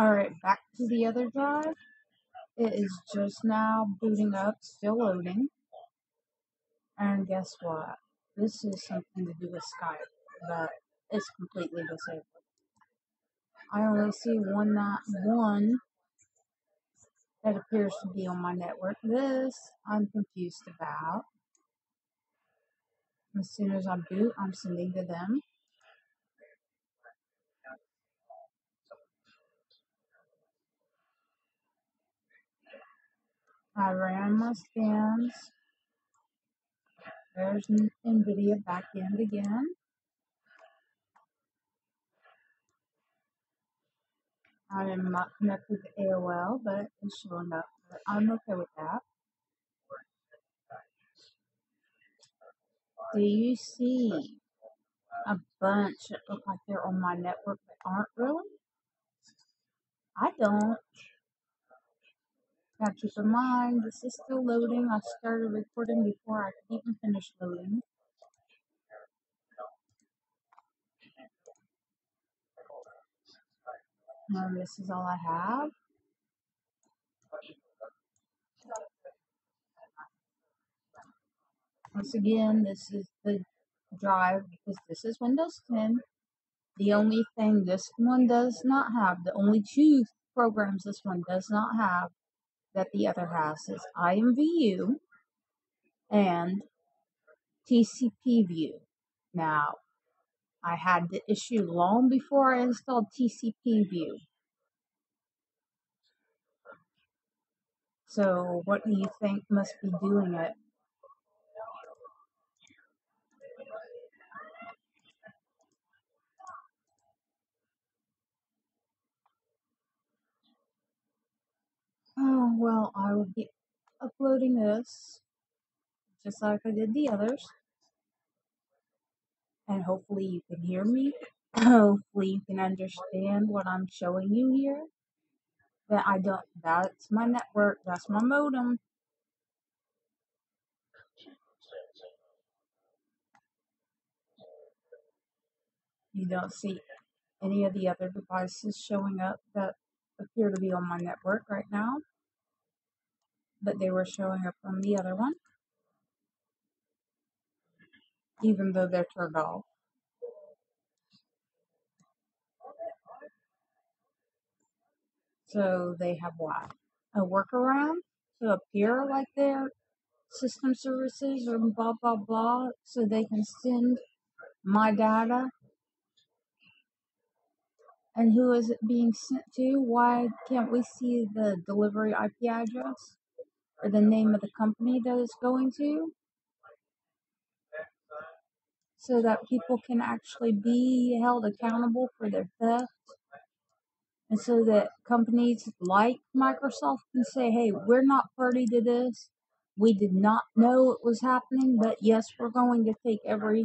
Alright, back to the other drive. It is just now booting up, still loading. And guess what? This is something to do with Skype, but it's completely disabled. I only see one not one that appears to be on my network. This I'm confused about. As soon as I boot, I'm sending to them. I ran my scans. There's NVIDIA back in again. I am not connected to AOL, but it's showing up. I'm okay with that. Do you see a bunch that look like they're on my network but aren't really? I don't. Now keep in mind, this is still loading. I started recording before I even finish loading. Now this is all I have. Once again, this is the drive because this is Windows 10. The only thing this one does not have, the only two programs this one does not have that the other has is IMVU and TCP view. Now, I had the issue long before I installed TCP view. So, what do you think must be doing it? Well, I will be uploading this just like I did the others. And hopefully you can hear me. hopefully you can understand what I'm showing you here. That I don't, that's my network, that's my modem. You don't see any of the other devices showing up that appear to be on my network right now, but they were showing up on the other one, even though they're turned off. So they have what? A workaround to appear like they're system services or blah blah blah so they can send my data and who is it being sent to? Why can't we see the delivery IP address or the name of the company that it's going to? So that people can actually be held accountable for their theft. And so that companies like Microsoft can say, hey, we're not party to this. We did not know it was happening, but yes, we're going to take every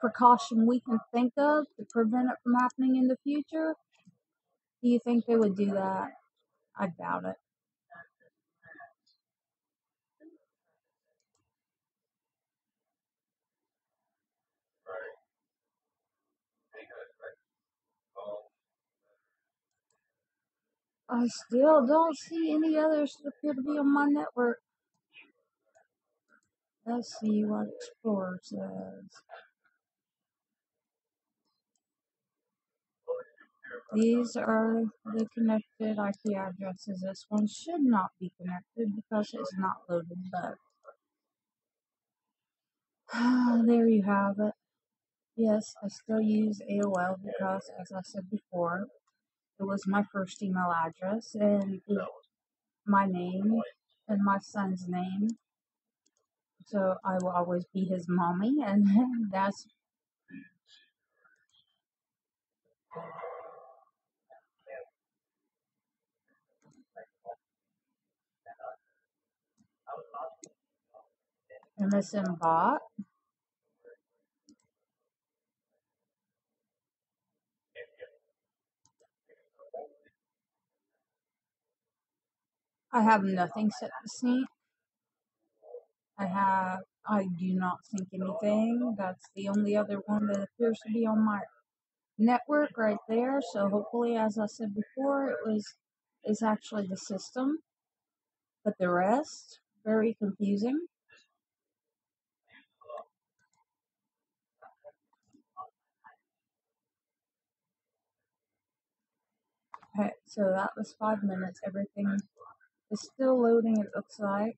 precaution we can think of to prevent it from happening in the future? Do you think they would do that? I doubt it. I still don't see any others that appear to be on my network. Let's see what Explorer says. These are the connected IP addresses. This one should not be connected because it's not loaded, but there you have it. Yes, I still use AOL because, as I said before, it was my first email address and my name and my son's name. So I will always be his mommy, and that's MSN bot. I have nothing set to sync. I have, I do not think anything. That's the only other one that appears to be on my network right there. So hopefully, as I said before, it was is actually the system, but the rest very confusing. Okay, so that was five minutes. Everything is still loading. It looks like.